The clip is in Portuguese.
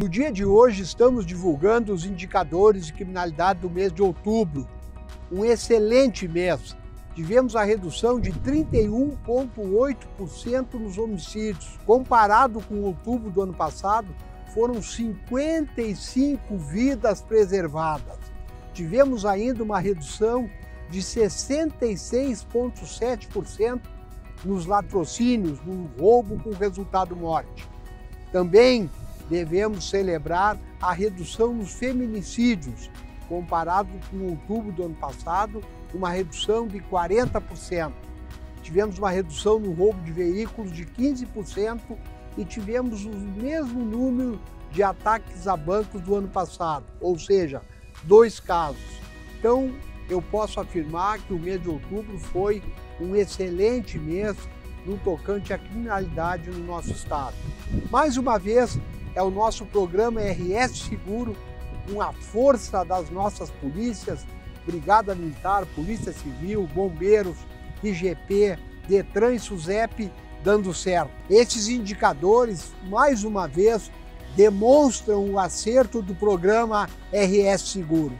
No dia de hoje, estamos divulgando os indicadores de criminalidade do mês de outubro. Um excelente mês. Tivemos a redução de 31,8% nos homicídios. Comparado com outubro do ano passado, foram 55 vidas preservadas. Tivemos ainda uma redução de 66,7% nos latrocínios, no roubo com resultado morte. Também devemos celebrar a redução nos feminicídios, comparado com outubro do ano passado, uma redução de 40%. Tivemos uma redução no roubo de veículos de 15% e tivemos o mesmo número de ataques a bancos do ano passado, ou seja, dois casos. Então, eu posso afirmar que o mês de outubro foi um excelente mês no tocante à criminalidade no nosso estado. Mais uma vez, é o nosso programa RS Seguro, com a força das nossas polícias, Brigada Militar, Polícia Civil, Bombeiros, IGP, Detran e SUSEP, dando certo. Esses indicadores, mais uma vez, demonstram o acerto do programa RS Seguro.